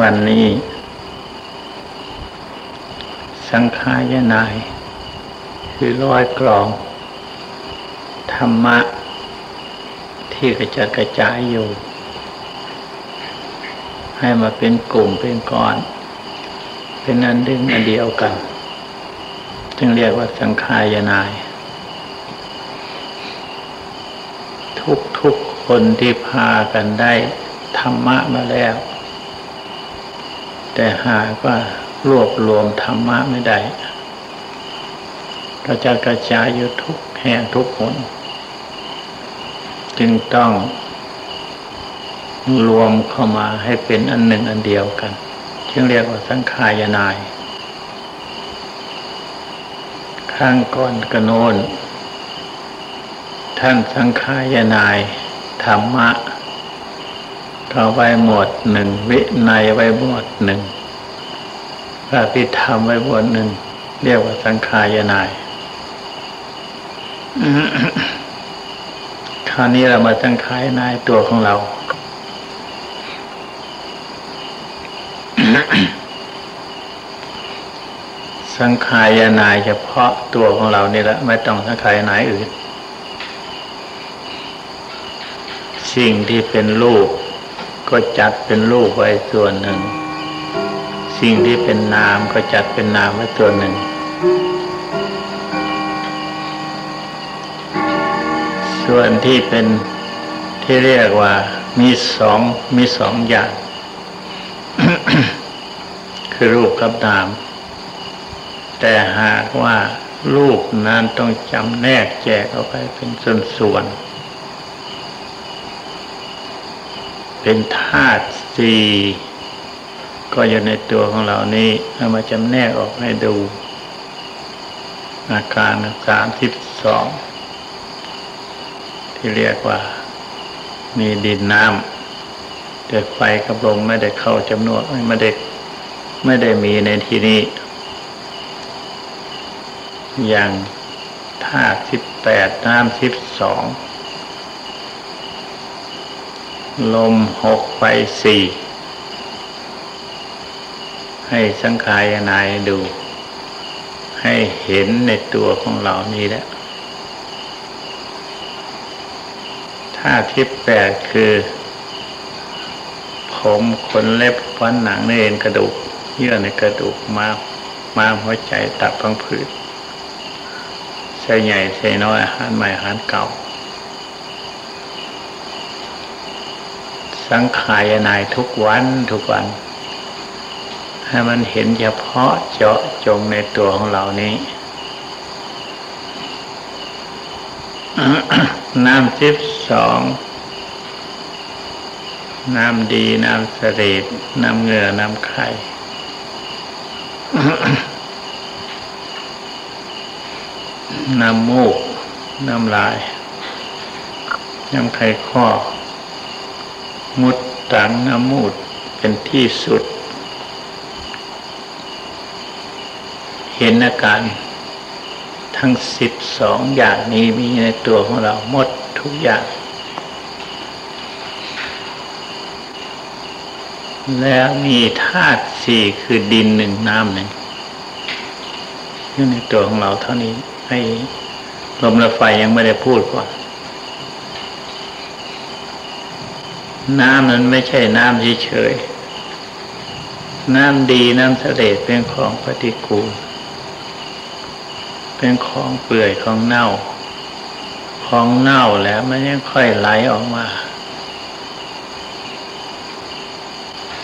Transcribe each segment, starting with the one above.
วันนี้ สังขายนาย คือร้อยกลอง ธรรมะ ที่กระจัดกระจายอยู่ ให้มาเป็นกลุ่มเป็นก้อน เป็นอันดึงอันเดียวกัน จึงเรียกว่าสังขายนาย ทุกทุกคนที่พากันได้ธรรมะมาแล้ว แต่หากว่ารวบรวมธรรมะไม่ได้ก็จะกระจายอยู่ทุกแห่งทุกคน จึงต้องรวมเข้ามาให้เป็นอันหนึ่งอันเดียวกันจึงเรียกว่าสังขายนายข้างก่อนกระโนนท่านสังขายนายธรรมะ ก็ไว้หมวดหนึ่งวิในไว้หมวดหนึ่งพระพิธรรมไว้หมวดหนึ่งเรียกว่าสังขายนายคราวนี้เรามาสังขายนายตัวของเราสังขายนายเฉพาะตัวของเรานี่แหละไม่ต้องสังขายนายอื่น สิ่งที่เป็นรูป ก็จัดเป็นรูปไว้ส่วนหนึ่ง สิ่งที่เป็นนามก็จัดเป็นนามไว้ส่วนหนึ่ง ส่วนที่เป็นที่เรียกว่ามีสองมีสองอย่าง คือรูปกับนาม แต่หากว่ารูปนั้นต้องจำแนกแจกออกไปเป็นส่วนๆ เป็นธาตุสี่ก็อยู่ในตัวของเรานี้เอามาจำแนกออกให้ดู อาการสามสิบสองที่เรียกว่า มีดินน้ำแต่ไฟกับลมไม่ได้เข้าจำนวนไม่ได้ไม่ได้มีในที่นี้ อย่างธาตุสิบแปดน้ำสิบสอง ลมหกไฟสี่ให้สังขายนายดู ให้เห็นในตัวของเรานี้แหละถ้าที่แปดคือ ผมขนเล็บฟันหนังเนื้อกระดูก เยื่อในกระดูกมามาหัวใจตับพังผืดใส่ใหญ่ใส่น้อยอาหารใหม่อาหารเก่า สังขายนายทุกวันทุกวัน ให้มันเห็นเฉพาะเจาะจงในตัวของเรานี้น้ำทิพสองน้ำดีน้ำเสด็จน้ำเหงื่อน้ำไข่น้ำมูก น้ำลาย น้ำไข่ข้อ มุดตังน้ำมูดเป็นที่สุด เห็นอาการทั้งสิบสองอย่างนี้มีในตัวของเราหมดทุกอย่าง แล้วมีธาตุสี่คือดินหนึ่งน้ำหนึ่งอยู่ในตัวของเราเท่านี้ให้ลมและไฟยังไม่ได้พูดก่อน น้ำนั้นไม่ใช่น้ำเฉยๆน้ำดีน้ำเสด็จเป็นของปฏิกูล เป็นของเปื่อยของเน่า ของเน่าแล้วมันยังค่อยไหลออกมา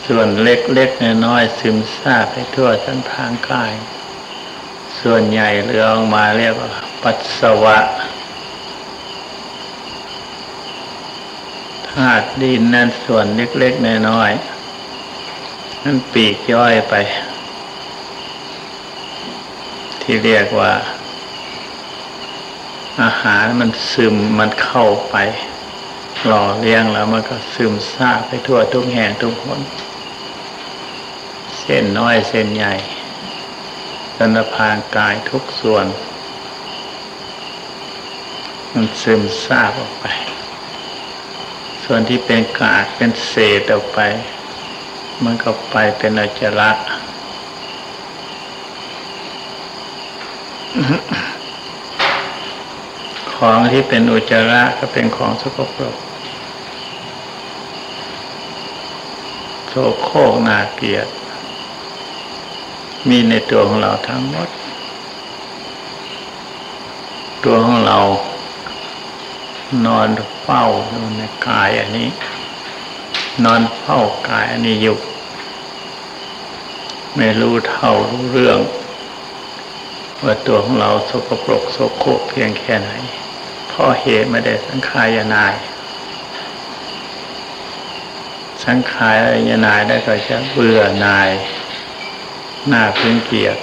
ส่วนเล็กๆน้อยๆซึมซาบไปทั่วทั้งทางกาย ส่วนใหญ่เรือออกมาเรียกว่า ปัสสาวะาตุดินนั้นส่วนเล็กๆน้อยๆนั่นปีกย่อยไป ที่เรียกว่า อาหารมันซึมมันเข้าไปหล่อเลี้ยงแล้วมันก็ซึมซาบไปทั่วทุกแห่งทุกคนเส้นน้อยเส้นใหญ่สันพางกายทุกส่วน มันซึมซาบออกไป ส่วนที่เป็นกากเป็นเศษออกไป มันก็ไปเป็นอจระของที่เป็นอุจจาระก็เป็นของสกปรกโสโครกนาเกียรติมีในตัวของเราทั้งหมด ตัวของเรานอน เฝ้าอยู่ในกายอันนี้ นอนเฝ้ากายอันนี้อยู่ ไม่รู้เท่ารู้เรื่อง ว่าตัวของเราสกปรกโสโครกเพียงแค่ไหนเพราะเหตุไม่ได้สังขายนาย สังขายนายได้ก็จะเบื่อนายหน้าพึงเกียรติ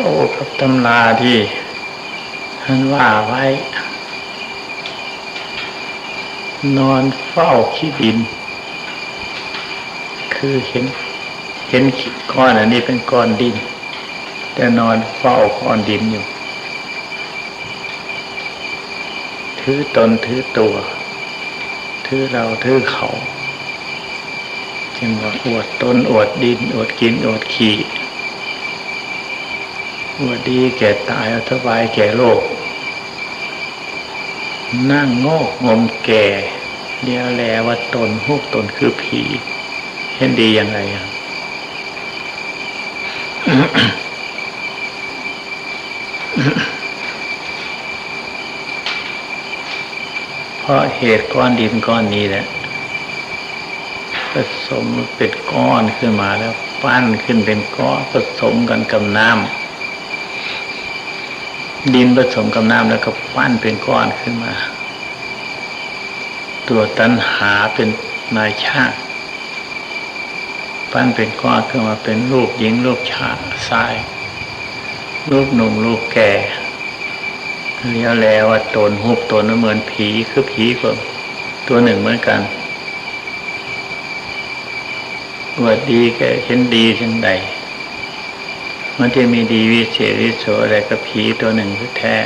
เข้ากับตำราที่ท่านว่าไว้ นอนเฝ้าขี้ดิน คือเห็น เห็นก้อนอันนี้เป็นก้อนดิน แต่นอนเฝ้าก้อนดินอยู่ ถือตนถือตัว ถือเราถือเขา จึงว่าอวดตนอวดดิน อวดกินอวดขี่ อวดดีแก่ตายอสบายแก่โลก นั่งโง่งมแก่เดียวแลว่าตนพวกตนคือผีเห็นดียังไงอะพราะเหตุก้อนดินก้อนนี้แหละผสมเป็นก้อนขึ้นมาแล้ว ปั้นขึ้นเป็นก้อนผสมกันกับน้ำ ดินผสมกับน้ำแล้วก็ปั้นเป็นก้อนขึ้นมา ตัวตันหาเป็นนายช่างปั้นเป็นก้อนขึ้นมาเป็นรูปหญิงรูปชายชาย รูปหนุ่มรูปแก่เลี้ยวแล้วว่าตนหุบตนเหมือนผีคือผีก็ตัวหนึ่งเหมือนกันว่าดีแกเห็นดีจังใด มันจะมีดีวิเศษวิโสอะไรก็ผีตัวหนึ่งแท้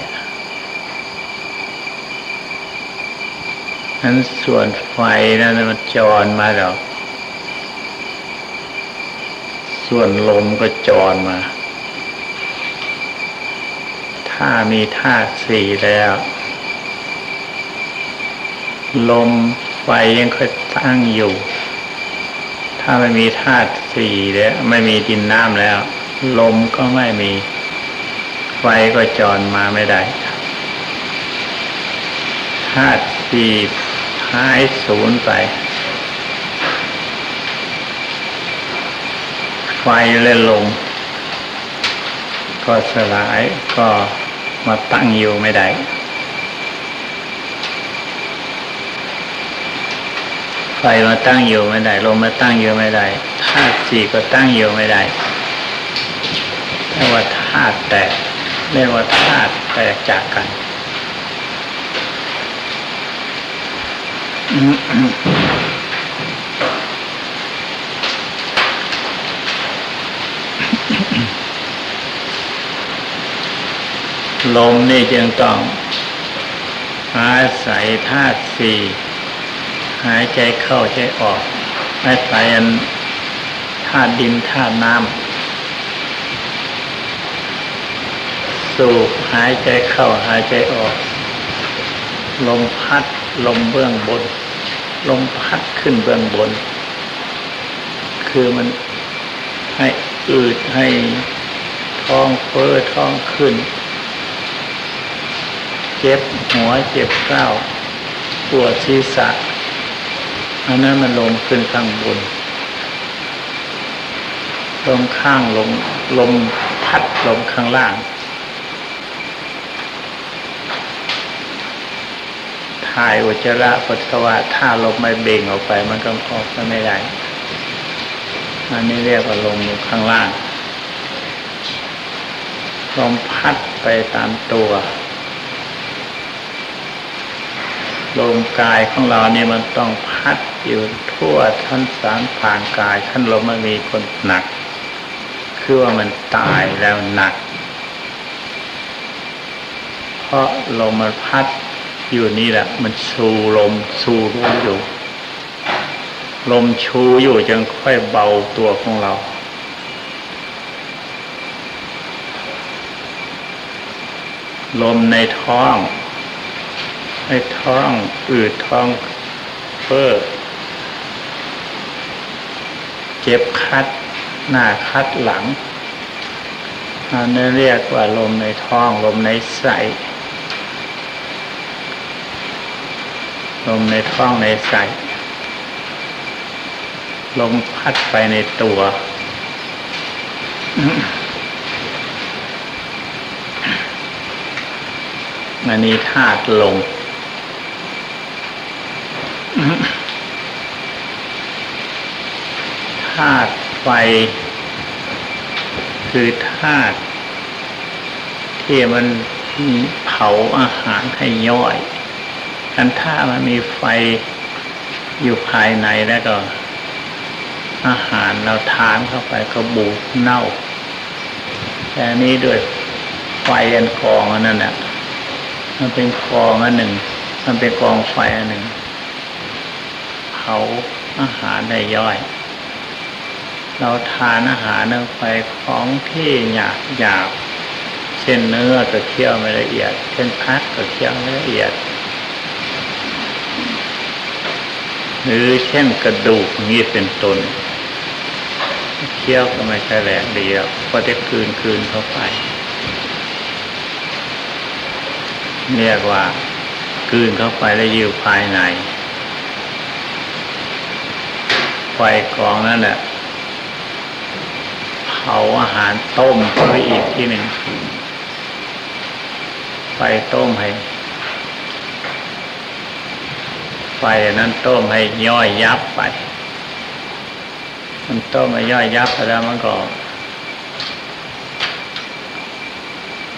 นั้นส่วนไฟนั่นมันจรมาแล้ว ส่วนลมก็จรมา ถ้ามีธาตุสี่แล้ว ลมไฟยังค่อยตั้งอยู่ ถ้าไม่มีธาตุสี่แล้ว ไม่มีดินน้ำแล้ว ลมก็ไม่มี ไฟก็จรมาไม่ได้ธาตุสี่หายสูญไป ไฟและลมก็สลายก็มาตั้งอยู่ไม่ได้ไฟมาตั้งอยู่ไม่ได้ลมมาตั้งอยู่ไม่ได้ธาตุสี่ก็ตั้งอยู่ไม่ได้ รียกว่าธาตุแตกเรียกว่าธาตุแตกจากกันลมนี่จึงต้องอาศัยธาตุสี่หายใจเข้าใจออกอาศัยอันธาตุดินธาตุน้ำ สูบหายใจเข้าหายใจออก ลมพัดลมเบื้องบน ลมพัดขึ้นเบื้องบน คือมันให้อืดให้ท้องเฟ้อท้องขึ้น เจ็บหัวเจ็บเก้าปวดศีรษะอันนั้นมันลงขึ้นข้างบนลมข้างลมลมพัดลมข้างล่าง ถ่ายอุจจาระปัสสาวะถ้าลมไม่เบ่งออกไป มันก็ออกไม่ได้อันนี้เรียกว่าลมอยู่ข้างล่างลมพัดไปตามตัวลมกายของเราเนี่ยมันต้องพัดอยู่ทั่วท่านสารผ่านกายท่านลมมันมีคนหนัก คือว่ามันตายแล้วหนัก เพราะลมมันพัด อยู่นี่แหละ มันสูลมสูลมอยู่ ลมชูอยู่จึงค่อยเบาตัวของเรา ลมในท้องในท้องอืดท้องเฟ้อเจ็บคัด หน้าคัดหลังอันนี้เรียกว่าลมในท้อง ลมในใส ลมในท้องในใสลมพัดไปในตัว อันนี้ธาตุลมธาตุไฟ คือธาตุที่มันเผาอาหารให้ย่อย อันถ้ามันมีไฟอยู่ภายในแล้วก็ อาหารเราทานเข้าไปก็บูดเน่า แต่นี้ด้วยไฟอันกองอันนั้นน่ะมันเป็นกองอันหนึ่ง มันเป็นกองไฟอันหนึ่งเผาอาหารได้ย่อย เราทานอาหารลงไปของที่หยาบหยาบเช่นเนื้อก็เคี่ยวไม่ละเอียด เช่นพักก็เคี่ยวไม่ละเอียด หรือเช่นกระดูกนี้เป็นต้นเคี้ยวก็ไม่ใช่แหลกเดีแล้วก็จะคืนคืนเข้าไปเรียกว่าคืนเข้าไปแล้วอยู่ภายในไฟกองนั่นแหละเผาอาหารต้มไปอีกที่หนึ่งไฟต้มให้ ไฟนั้นต้มให้ย่อยยับไป มันต้มให้ย่อยยับไปแล้วมันก็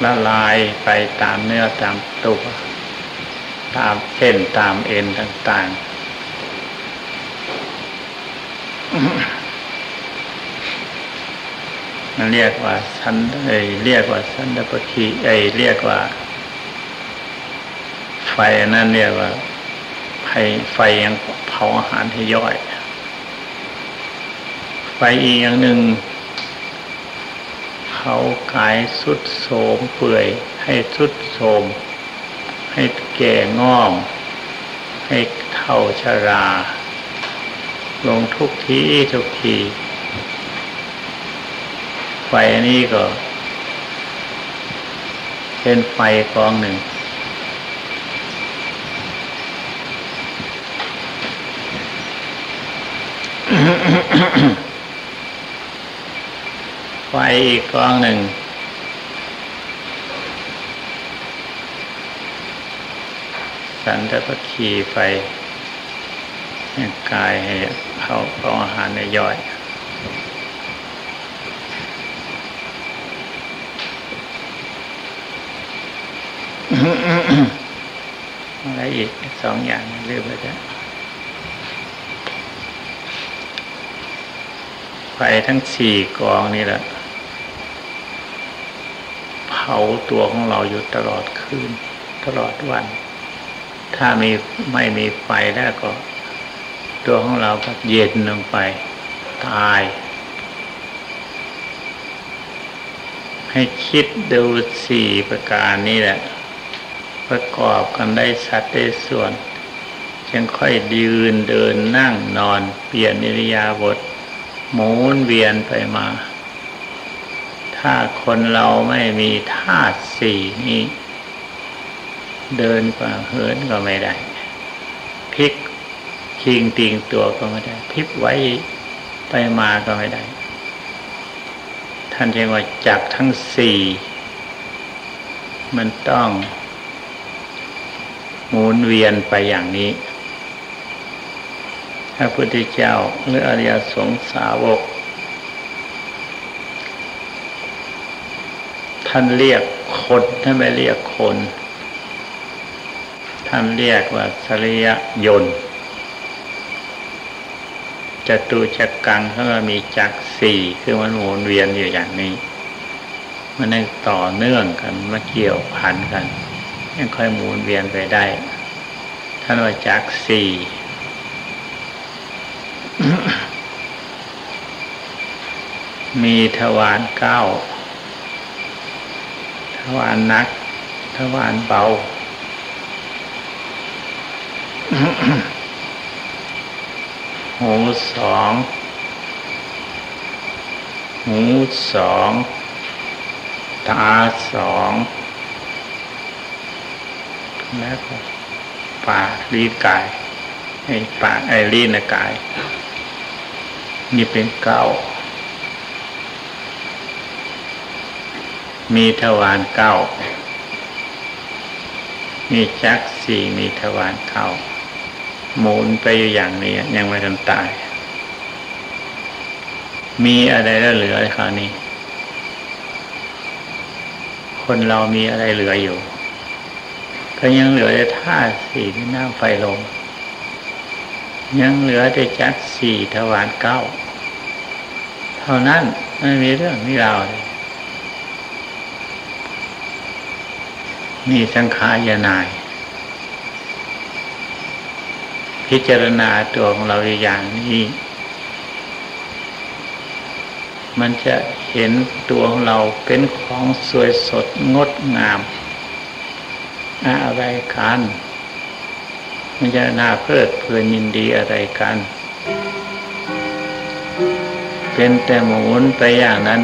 ละลายไปตามเนื้อตามตัวตามเส้นตามเอ็นต่างๆมันเรียกว่าสันเอยเรียกว่าสันดปคีเอยเรียกว่า ไฟนั่นเรียกว่า ไฟไฟยังเผาอาหารให้ย่อย ไฟอีกอย่างหนึ่งเผากายสุดโสมเปื่อย ให้สุดโสม ให้แก่งอมให้เท่าชรา ลงทุกทีทุกที ไฟนี้ก็ เป็นไฟกองหนึ่ง ไฟอีกกองหนึ่ง สันตะพคีไฟแห่งกายให้เขาเอาอาหารในย่อยอะไรอีกสองอย่างลืมไปแล้ว ไฟทั้งสี่กองนี่แหละ เผาตัวของเราอยู่ตลอดคืน ตลอดวัน ถ้ามีไม่มีไฟแล้วก็ ตัวของเราก็เย็นลงไป ตาย ให้คิดดูสี่ประการนี้แหละ ประกอบกันได้สัดได้ส่วน จึงค่อยยืนเดินนั่งนอน เปลี่ยนอิริยาบถ หมุนเวียนไปมา ถ้าคนเราไม่มีธาตุสี่นี้ เดินก็เหินก็ไม่ได้พลิกคิงติงตัวก็ไม่ได้พลิกไว้ไปมาก็ไม่ได้ ท่านเรียกว่าจักทั้งสี่มันต้องหมุนเวียนไปอย่างนี้ พระพุทธเจ้าหรืออริยสงสาวก ท่านเรียกคนท่านไม่เรียกคน ท่านเรียกว่าสริยยนต์จตุจักกังถ้าเรามีจักสี่คือมันหมุนเวียนอยู่อย่างนี้ มันต่อเนื่องกันมาเกี่ยวพันกันยังค่อยหมุนเวียนไปได้ ท่านว่าจักสี่ มีทวารเก้า ทวารนัก ทวารเบา หูสอง หูสอง ตาสอง แล้วก็ปากลีกาย ไอ้ปากไอ้ลีนกาย นี่เป็นเก้า มีทวารเก้า มีจักสี่มีทวารเก้าหมุนไปอยู่อย่างนี้ ยังไม่ทันตาย มีอะไรแล้วเหลือคราวนี้ คนเรามีอะไรเหลืออยู่ ก็ยังเหลือแต่ธาตุสี่ที่น้ำไฟลม ยังเหลือแต่จักสี่ทวารเก้า เท่านั้นไม่มีเรื่องมีราวเลยมีสังขารนาย พิจารณาตัวของเราอย่างนี้ มันจะเห็นตัวของเราเป็นของสวยสดงดงาม อะไรกัน มันจะน่าเพลิดเพลินยินดีอะไรกัน เป็นแต่หมุนไปอย่างนั้น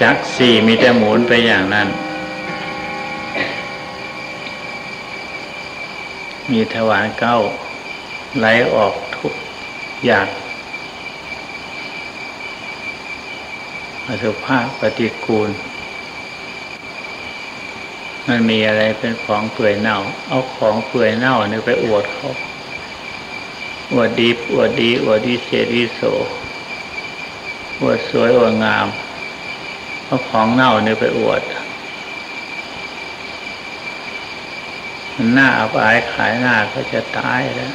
จักสี่มีแต่หมุนไปอย่างนั้น มีถวารเก้า ไหลออกทุกอย่างอสุภาพปฏิกูล มันมีอะไรเป็นของเปื่อยเน่า เอาของเปื่อยเน่าเนี่ยไปอวดเขาอวดดีอวดดีอวดดีเศษวิโสอวดสวยอวดงามเอาของเน่าเนี่ยไปอวดมันหน้าอับอายขายหน้าเขาจะตายแล้ว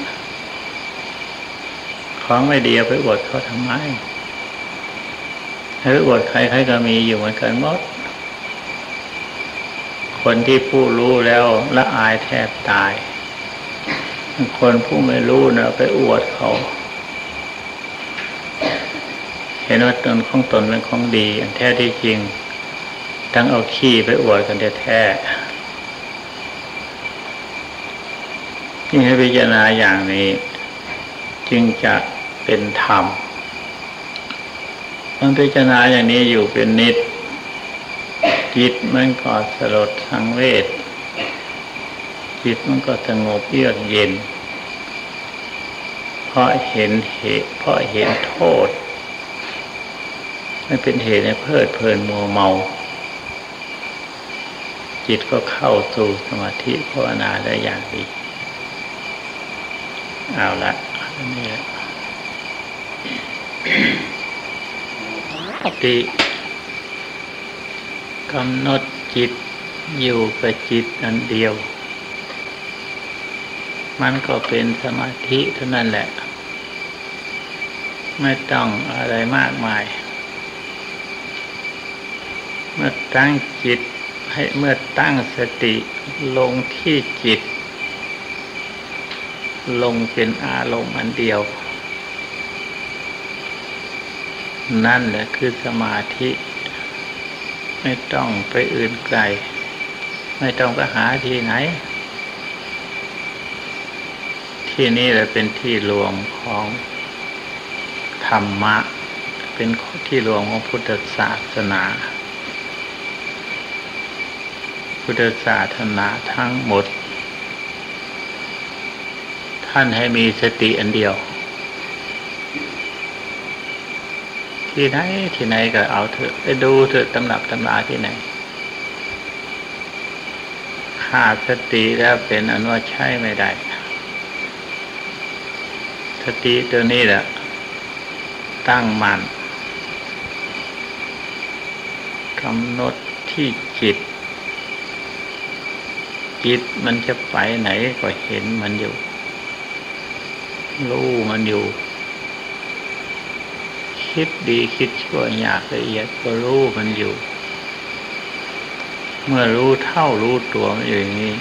ของไม่ดีเอาไปอวดเขาทำไมหรืออวดใครใครก็มีอยู่เหมือนกันหมด คนที่ผู้รู้แล้วละอายแทบตาย คนผู้ไม่รู้เนะไปอวดเขา เห็นว่าตนของตนเป็นของดี อันแท้ที่จริง ทั้งเอาขี้ไปอวดกันแท้ที่งให้พิจารณาอย่างนี้ จึงจะเป็นธรรมมันพิจารณาอย่างนี้อยู่เป็นนิด จิตมันก็สลดสังเวชจิตมันก็สงบเยือกเย็น เพราะเห็นเหตุเพราะเห็นโทษไม่เป็นเหตุให้เพลิดเพลินมัวเมา จิตก็เข้าสู่สมาธิภาวนาได้อย่างดี เอาละนนี้แหละติ กำหนดจิตอยู่กับจิตอันเดียว มันก็เป็นสมาธิเท่านั้นแหละ ไม่ต้องอะไรมากมาย เมื่อตั้งจิตให้เมื่อตั้งสติลงที่จิต ลงเป็นอารมณ์อันเดียว นั่นแหละคือสมาธิ ไม่ต้องไปอื่นไกล ไม่ต้องไปหาที่ไหน ที่นี่แหละเป็นที่รวมของธรรมะ เป็นที่รวมของพุทธศาสนา พุทธศาสนาทั้งหมด ท่านให้มีสติอันเดียว ที่ไหนที่ไหนก็เอาเถอะไปดูเถอะตำหนับตำราที่ไหนขาดสติแล้วเป็นอนุใช่ไม่ได้ สติตัวนี้แหละตั้งมัน่นกำหนดที่จิต จิตมันจะไปไหนก็เห็นมันอยู่ รู้มันอยู่ คิดดีคิดชั่วอยากละเอียดก็รู้มันอยู่ เมื่อรู้เท่ารู้ตัวมันอย่างนี้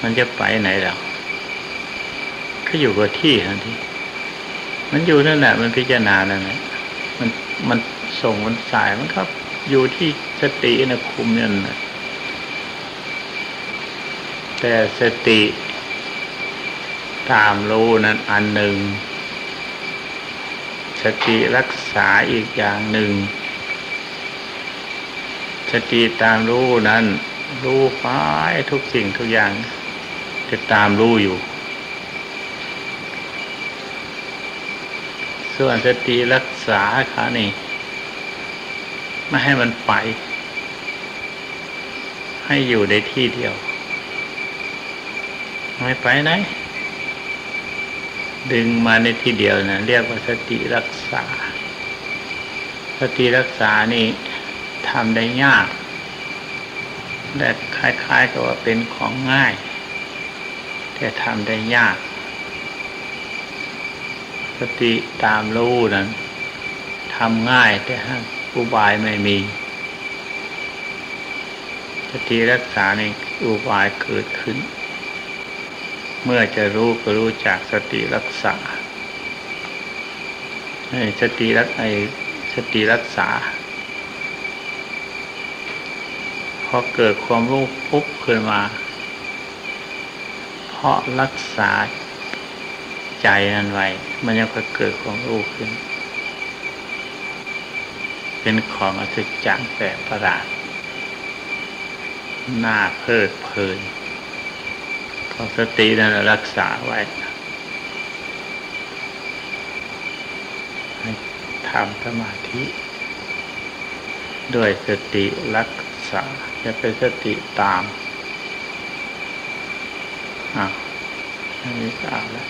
มันจะไปไหนหรอก็อยู่กับที่ทันทีมันอยู่นั่นแหละมันพิจารณานั่นแหละมันมันส่งมันสายมันก็อยู่ที่สตินะคุมนั่นแหละแต่สติตามรู้นั้นอันหนึ่ง สติรักษาอีกอย่างหนึ่ง สติตามรู้นั้น รู้ไปทุกสิ่งทุกอย่าง จะตามรู้อยู่ ส่วนสติรักษาค่ะนี่ ไม่ให้มันไป ให้อยู่ในที่เดียว ไม่ไปไหน ดึงมาในที่เดียวนะเรียกว่าสติรักษา สติรักษานี่ทำได้ยากแต่คล้ายๆกับว่าเป็นของง่าย แต่ทำได้ยาก สติตามรู้นั้นทำง่ายแต่อุบายไม่มี สติรักษาในอุบายเกิดขึ้น เมื่อจะรู้ก็รู้จากสติรักษาสติรักไอสติรักษาพอเกิดความรู้ปุ๊บขึ้นมา เพราะรักษาใจนั้นไว้มันยังก็เกิดความรู้ขึ้น เป็นของอัศจรรย์แปลกประหลาดน่าเพลิดเพลิน เอาสตินั้นรักษาไว้ทำสมาธิด้วยสติรักษาจะเป็นสติตามอะอันนี้ก็เอาแล้ว